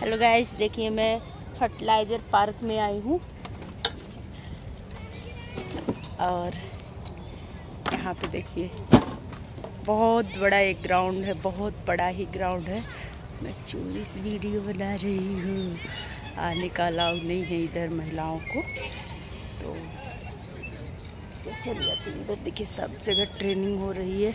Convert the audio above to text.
Hello guys देखिए मैं fertiliser park में आई हूँ। और यहाँ पे देखिए, बहुत बड़ा एक ग्राउंड है, बहुत बड़ा ही ग्राउंड है। मैं चौबीस वीडियो बना रही हूँ। आने का अलाउ नहीं है इधर महिलाओं को। तो चल जाती इधर देखिए सब जगह ट्रेनिंग हो रही है।